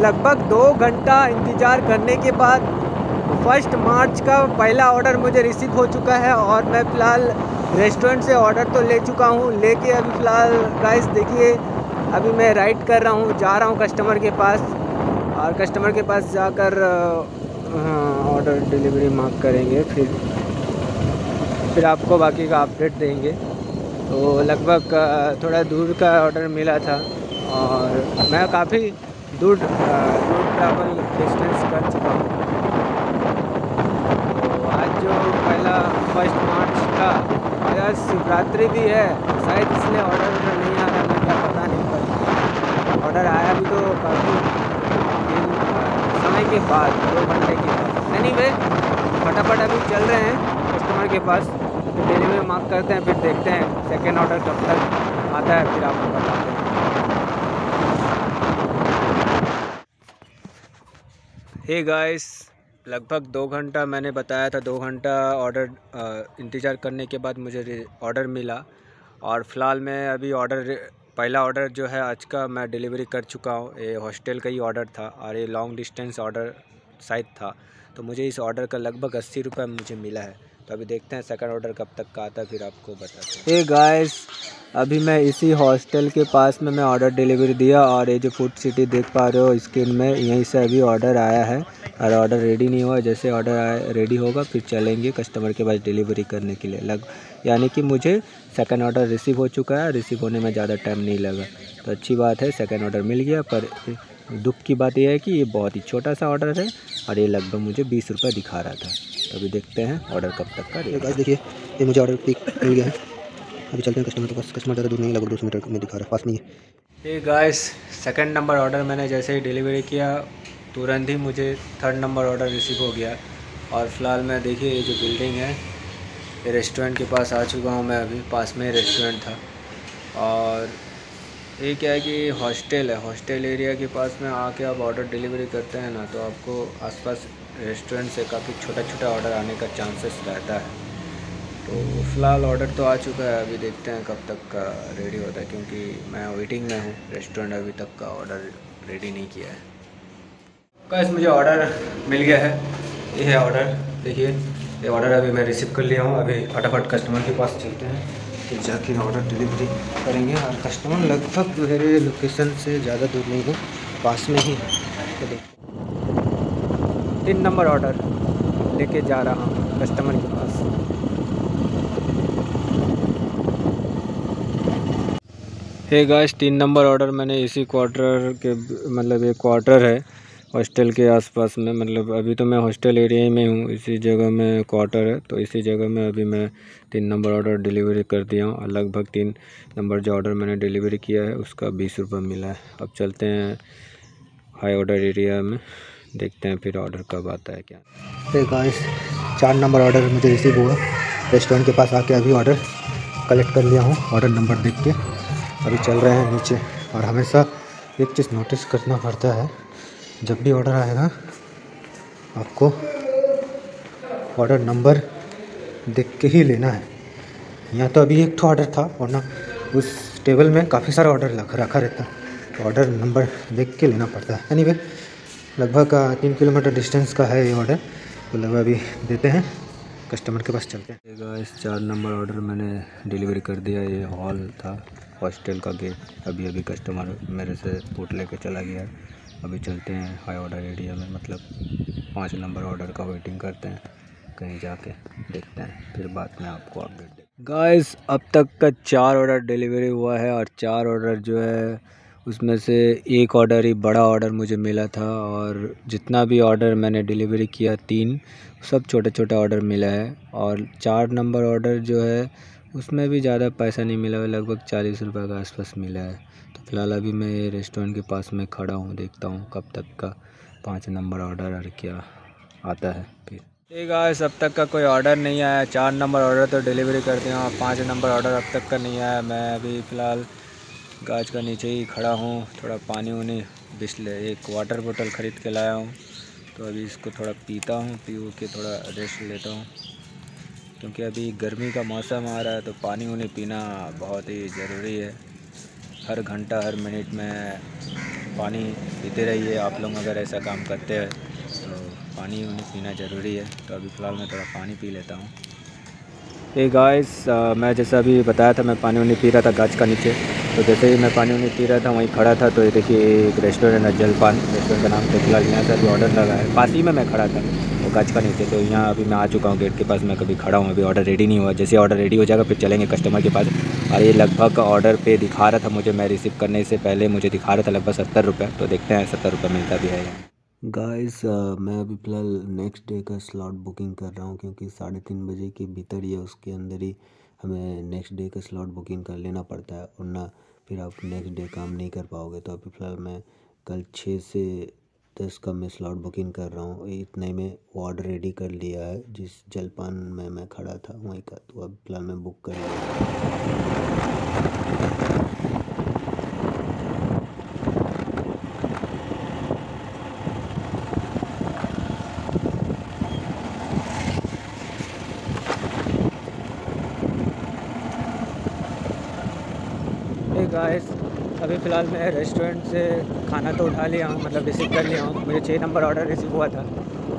लगभग दो घंटा इंतज़ार करने के बाद फ़र्स्ट मार्च का पहला ऑर्डर मुझे रिसीव हो चुका है और मैं फ़िलहाल रेस्टोरेंट से ऑर्डर तो ले चुका हूँ लेके अभी फ़िलहाल गाइस देखिए, अभी मैं राइड कर रहा हूँ, जा रहा हूँ कस्टमर के पास और कस्टमर के पास जाकर ऑर्डर डिलीवरी मार्क करेंगे फिर फिर आपको बाकी का अपडेट देंगे। तो लगभग थोड़ा दूर का ऑर्डर मिला था और मैं काफ़ी दूर दूर ट्रैवल डिस्टेंस कर चुका हूँ। तो आज जो पहला फ़र्स्ट मार्च का आज शिवरात्रि भी है, शायद इसलिए ऑर्डर ऑर्डर नहीं आ रहा मैं क्या पता नहीं, पर ऑर्डर आया भी तो काफ़ी दिन समय के बाद, दो घंटे के बाद। एनी वे फटाफट अभी चल रहे हैं कस्टमर के पास तो डिलीवरी मार्क करते हैं, फिर देखते हैं सेकेंड ऑर्डर कब तक आता है, फिर आपको बताते हैं। हे गाइस लगभग दो घंटा मैंने बताया था, दो घंटा ऑर्डर इंतज़ार करने के बाद मुझे ऑर्डर मिला। और फ़िलहाल मैं अभी ऑर्डर पहला ऑर्डर जो है आज का मैं डिलीवरी कर चुका हूँ। ये हॉस्टल का ही ऑर्डर था और ये लॉन्ग डिस्टेंस ऑर्डर शायद था। तो मुझे इस ऑर्डर का लगभग अस्सी रुपये मुझे मिला है। तो अभी देखते हैं सेकंड ऑर्डर कब तक का आता फिर आपको बताते हैं। ये गाइस अभी मैं इसी हॉस्टल के पास में मैं ऑर्डर डिलीवरी दिया और ये जो फ़ूड सिटी देख पा रहे हो स्क्रीन में, यहीं से अभी ऑर्डर आया है। और ऑर्डर रेडी नहीं हुआ, जैसे ऑर्डर रेडी होगा, फिर चलेंगे कस्टमर के पास डिलीवरी करने के लिए। लग, यानी कि मुझे सेकंड ऑर्डर रिसीव हो चुका है रिसीव होने में ज़्यादा टाइम नहीं लगा। तो अच्छी बात है सेकंड ऑर्डर मिल गया, पर दुख की बात यह है कि ये बहुत ही छोटा सा ऑर्डर है और ये लगभग मुझे बीस रुपये दिखा रहा था। अभी देखते हैं ऑर्डर कब तक का गाइस देखिए ये मुझे ऑर्डर पिक मिल गया है। अभी चलते हैं कस्टमर के पास। कस्टमर ज़्यादा दूर नहीं लगभग दो सौ मीटर में दिखा रहा है पास नहीं है। ये गाइस सेकंड नंबर ऑर्डर मैंने जैसे ही डिलीवरी किया तुरंत ही मुझे थर्ड नंबर ऑर्डर रिसीव हो गया। और फ़िलहाल मैं देखिए ये जो बिल्डिंग है ये रेस्टोरेंट के पास आ चुका हूँ मैं अभी। पास में रेस्टोरेंट था। और ये क्या है कि हॉस्टल है। हॉस्टल एरिया के पास में आके आप ऑर्डर डिलीवरी करते हैं ना तो आपको आसपास रेस्टोरेंट से काफ़ी छोटा छोटा ऑर्डर आने का चांसेस रहता है। तो फ़िलहाल ऑर्डर तो आ चुका है, अभी देखते हैं कब तक का रेडी होता है, क्योंकि मैं वेटिंग में हूँ रेस्टोरेंट अभी तक का ऑर्डर रेडी नहीं किया है। कैस मुझे ऑर्डर मिल गया है। ये है ऑर्डर देखिए। ये ऑर्डर अभी मैं रिसीव कर लिया हूँ। अभी फटाफट कस्टमर के पास चलते हैं। फिर जाके ऑर्डर डिलीवरी करेंगे। और कस्टमर लगभग मेरे लोकेशन से ज़्यादा दूर नहीं है, पास में ही है। तो तीन नंबर ऑर्डर लेके जा रहा हूँ कस्टमर के पास। हे गाइस तीन नंबर ऑर्डर मैंने इसी क्वार्टर के मतलब एक क्वार्टर है हॉस्टल के आसपास में। मतलब अभी तो मैं हॉस्टल एरिया में हूँ, इसी जगह में क्वार्टर है। तो इसी जगह में अभी मैं तीन नंबर ऑर्डर डिलीवरी कर दिया हूँ। लगभग तीन नंबर जो ऑर्डर मैंने डिलीवरी किया है, उसका बीस रुपये मिला है। अब चलते हैं हाई ऑर्डर एरिया में। देखते हैं फिर ऑर्डर कब आता है क्या। गाइस चार नंबर ऑर्डर मुझे रिसीव हुआ। रेस्टोरेंट के पास आके अभी ऑर्डर कलेक्ट कर लिया हूँ। ऑर्डर नंबर देख के अभी चल रहे हैं नीचे। और हमेशा एक चीज़ नोटिस करना पड़ता है। जब भी ऑर्डर आएगा, आपको ऑर्डर नंबर देख के ही लेना है। यहाँ तो अभी एक ऑर्डर था, वरना उस टेबल में काफ़ी सारा ऑर्डर रखा रहता। है ऑर्डर नंबर देख के लेना पड़ता है। एनी लगभग तीन किलोमीटर डिस्टेंस का है ये ऑर्डर तो लगभग अभी देते हैं कस्टमर के पास चलते हैं। इस चार नंबर ऑर्डर मैंने डिलीवरी कर दिया ये हॉल था हॉस्टल का गेट अभी अभी कस्टमर मेरे से फूट लेके चला गया अभी चलते हैं हाई ऑर्डर एरिया में मतलब पाँच नंबर ऑर्डर का वेटिंग करते हैं। कहीं जाके देखते हैं फिर बाद में आपको अपडेट गाइस अब तक का चार ऑर्डर डिलीवरी हुआ है और चार ऑर्डर जो है उसमें से एक ऑर्डर ही बड़ा ऑर्डर मुझे मिला था और जितना भी ऑर्डर मैंने डिलीवरी किया, तीन, सब छोटे छोटे ऑर्डर मिला है। और चार नंबर ऑर्डर जो है, उसमें भी ज़्यादा पैसा नहीं मिला, लगभग चालीस रुपये के आसपास मिला है। तो फ़िलहाल अभी मैं रेस्टोरेंट के पास में खड़ा हूँ, देखता हूँ कब तक का पाँच नंबर ऑर्डर और क्या आता है फिर। ठीक है अब तक का कोई ऑर्डर नहीं आया। चार नंबर ऑर्डर तो डिलीवरी कर दिया। पाँच नंबर ऑर्डर अब तक का नहीं आया। मैं अभी फ़िलहाल गाज का नीचे ही खड़ा हूँ। थोड़ा पानी वानी बिस्ले, एक वाटर बोतल ख़रीद के लाया हूँ। तो अभी इसको थोड़ा पीता हूँ पी के थोड़ा रेस्ट लेता हूँ। क्योंकि अभी गर्मी का मौसम आ रहा है तो पानी उन्हें पीना बहुत ही ज़रूरी है। हर घंटा, हर मिनट में पानी पीते रहिए। आप लोग अगर ऐसा काम करते हैं तो पानी उन्हें पीना ज़रूरी है। तो अभी फ़िलहाल मैं थोड़ा पानी पी लेता हूँ। ये गाइस मैं जैसा अभी बताया था, मैं पानी वानी पी रहा था गाछ का नीचे। तो जैसे ही मैं पानी वानी पी रहा था वहीं खड़ा था तो ये देखिए एक रेस्टोरेंट है जलपान। रेस्टोरेंट का नाम तो फ़िलहाल यहाँ से अभी ऑर्डर लगा है। पास ही में मैं खड़ा था। वो गाछ का नीचे तो यहाँ अभी मैं आ चुका हूँ गेट के पास। मैं कभी खड़ा हूँ अभी ऑर्डर रेडी नहीं हुआ। जैसे ऑर्डर रेडी हो जाएगा फिर चलेंगे कस्टमर के पास। और ये लगभग ऑर्डर पे दिखा रहा था मुझे मैं रिसीव करने से पहले मुझे दिखा रहा था लगभग सत्तर रुपये तो देखते हैं सत्तर रुपये मिलता भी है गाइस uh, मैं अभी फ़िलहाल नेक्स्ट डे का स्लॉट बुकिंग कर रहा हूँ क्योंकि साढ़े तीन बजे के भीतर है उसके अंदर ही हमें नेक्स्ट डे का स्लॉट बुकिंग कर लेना पड़ता है और ना फिर आप नेक्स्ट डे काम नहीं कर पाओगे। तो अभी फ़िलहाल मैं कल छः से दस का मैं स्लॉट बुकिंग कर रहा हूँ। इतने में वार्ड रेडी कर लिया है, जिस जलपान में मैं खड़ा था, वहीं का। तो अब फ़िलहाल मैं बुक कर लिया। गाइस अभी फ़िलहाल मैं रेस्टोरेंट से खाना तो उठा लिया हूँ मतलब रिसीव कर लिया हूँ। मुझे छः नंबर ऑर्डर रिसीव हुआ था।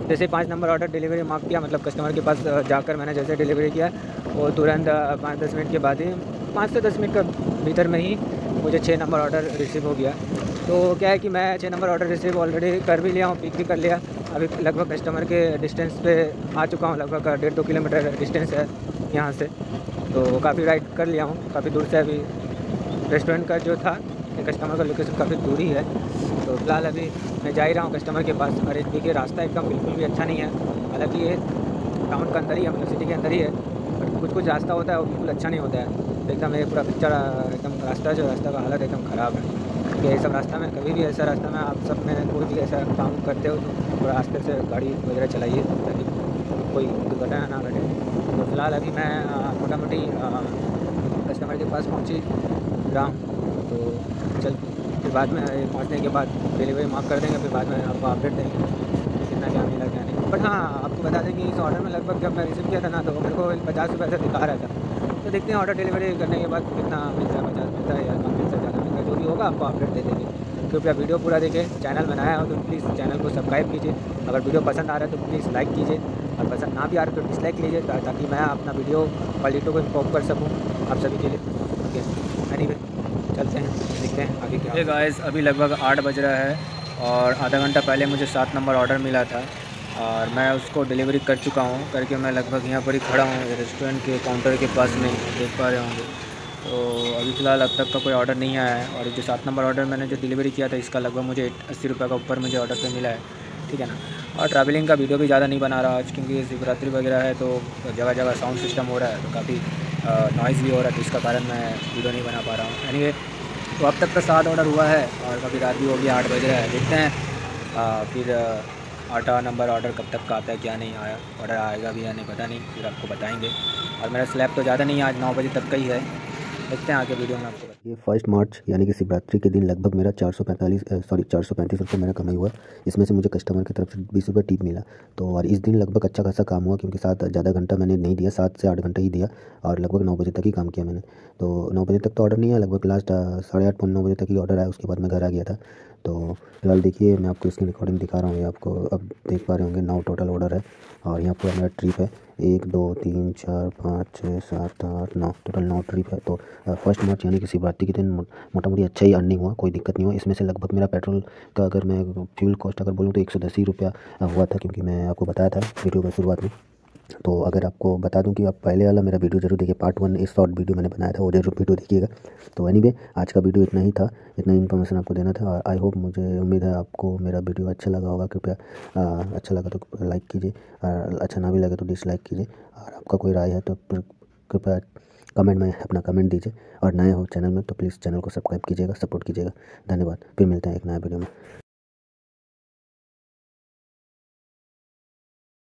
जैसे पाँच नंबर ऑर्डर डिलीवरी मार्क किया मतलब कस्टमर के पास जाकर मैंने जैसे डिलीवरी किया, वो तुरंत पाँच दस मिनट के बाद ही, पाँच से दस मिनट के भीतर में ही मुझे छः नंबर ऑर्डर रिसीव हो गया। तो क्या है कि मैं छः नंबर ऑर्डर रिसीव ऑलरेडी कर भी लिया हूँ पिक भी कर लिया। अभी लगभग कस्टमर के डिस्टेंस पे आ चुका हूँ, लगभग डेढ़ दो किलोमीटर डिस्टेंस है यहाँ से। तो काफ़ी राइड कर लिया हूँ, काफ़ी दूर से अभी रेस्टोरेंट का जो था कस्टमर का लोकेशन काफ़ी दूरी है। तो फ़िलहाल अभी मैं जा ही रहा हूँ कस्टमर के पास। और देखिए रास्ता एकदम बिल्कुल भी अच्छा नहीं है। हालाँकि ये टाउन के अंदर ही है मतलब सिटी के अंदर ही है। बट कुछ कुछ रास्ता होता है वो बिल्कुल अच्छा नहीं होता है। तो एकदम ये पूरा पिक्चर एकदम रास्ता जो रास्ता का हालत एकदम ख़राब है। क्योंकि ये सब रास्ता में, कभी भी ऐसा रास्ता में आप सब में कोई भी ऐसा काम करते हो तो रास्ते से गाड़ी वगैरह चलाइए, ताकि कोई दुर्घटना ना घटे। तो फ़िलहाल अभी मैं मोटा मोटी कस्टमर के पास पहुँची। रहा तो चल, फिर बाद में पहुँचने के बाद डिलीवरी माफ़ कर देंगे, फिर बाद में आपको अपडेट देंगे। कितना क्या मिला, क्या नहीं। बट हाँ आपको बता दें कि इस ऑर्डर में लगभग जब मैं रिसीव किया था ना तो मेरे को पचास रुपये से दिखा रहा था। तो देखते हैं ऑर्डर डिलीवरी करने के बाद कितना मिलता है, पचास मिलता है या कम मिलता है, ज़्यादा मिलता है, जो भी होगा आपको अपडेट दे देंगे। कृपया वीडियो पूरा देखें चैनल बनाया हो तो प्लीज़ चैनल को सब्सक्राइब कीजिए। अगर वीडियो पसंद आ रहा है तो प्लीज़ लाइक कीजिए। और पसंद ना भी आ रहा है तो डिसलाइक लीजिए ताकि मैं अपना वीडियो क्वालिटी को इम्प्रूव कर सकूँ आप सभी के लिए। ओके एनी चलते हैं देखते हैं आगे क्या गाइस अभी लगभग आठ बज रहा है और आधा घंटा पहले मुझे सात नंबर ऑर्डर मिला था और मैं उसको डिलीवरी कर चुका हूँ करके मैं लगभग यहाँ पर ही खड़ा हूँ रेस्टोरेंट के काउंटर के पास में देख पा रहे होंगे। तो अभी फ़िलहाल अब तक का कोई ऑर्डर नहीं आया है और जो सात नंबर ऑर्डर मैंने जो डिलीवरी किया था इसका लगभग मुझे अस्सी रुपये का ऊपर मुझे ऑर्डर पे मिला है ठीक है ना? और ट्रैवलिंग का वीडियो भी ज़्यादा नहीं बना रहा आज क्योंकि शिवरात्रि वगैरह है तो जगह जगह साउंड सिस्टम हो रहा है तो काफ़ी नॉइज़ भी हो रहा है तो इसका कारण मैं वीडियो नहीं बना पा रहा हूँ। एनी तो अब तक का सात ऑर्डर हुआ है और अभी रात भी हो गया आठ बज रहा है। देखते हैं आ, फिर आटा नंबर ऑर्डर कब तक का आता है क्या नहीं आया ऑर्डर आएगा भी या नहीं पता नहीं फिर आपको बताएँगे। और मेरा स्लैब तो ज़्यादा नहीं है आज नौ बजे तक का ही है। देखते हैं आगे वीडियो में आपको ये फ़र्स्ट मार्च, यानी कि शिवरात्रि के दिन लगभग मेरा चार सौ पैंतालीस सॉरी चार सौ पैंतीस रुपये मेरा कमाई हुआ। इसमें से मुझे कस्टमर की तरफ़ से बीस रुपये टीप मिला। तो और इस दिन लगभग अच्छा खासा काम हुआ, क्योंकि सात, ज़्यादा घंटा मैंने नहीं दिया, सात से आठ घंटा ही दिया, और लगभग नौ बजे तक ही काम किया मैंने। तो नौ बजे तक तो ऑर्डर नहीं आया, लगभग लास्ट साढ़े आठ, पौन नौ बजे तक ही ऑर्डर आया, उसके बाद मैं घर आ गया था। तो फ़िलहाल देखिए, मैं आपको इसकी रिकॉर्डिंग दिखा रहा हूँ, ये आपको अब देख पा रहे होंगे, नौ टोटल ऑर्डर है, और यहाँ पूरा मेरा ट्रिप है। एक, दो, तीन, चार, पाँच, छः, सात, आठ, नौ, टोटल नौ ट्रिप है। तो फ़र्स्ट मार्च यानी कि शिवरात्रि के दिन मोटा मोटी अच्छा ही अर्निंग हुआ, कोई दिक्कत नहीं हुआ। इसमें से लगभग मेरा पेट्रोल का अगर मैं फ्यूल कॉस्ट अगर बोलूँ तो एक सौ दस ही रुपया हुआ था, क्योंकि मैं आपको बताया था वीडियो की शुरुआत में। तो अगर आपको बता दूँ कि आप पहले वाला मेरा वीडियो ज़रूर देखिए पार्ट वन इस शॉर्ट वीडियो मैंने बनाया था, वो ज़रूर वीडियो देखिएगा। तो एनी आज का वीडियो इतना ही था, इतना इन्फॉर्मेशन आपको देना था और आई होप मुझे उम्मीद है आपको मेरा वीडियो अच्छा लगा होगा। कृपया अच्छा लगा तो लाइक कीजिए और अच्छा ना भी लगे तो डिसलाइक कीजिए। और आपका कोई राय है तो कृपया कमेंट में अपना कमेंट दीजिए। और नए हो चैनल में तो प्लीज़ चैनल को सब्सक्राइब कीजिएगा सपोर्ट कीजिएगा। धन्यवाद, फिर मिलते हैं एक नया वीडियो में।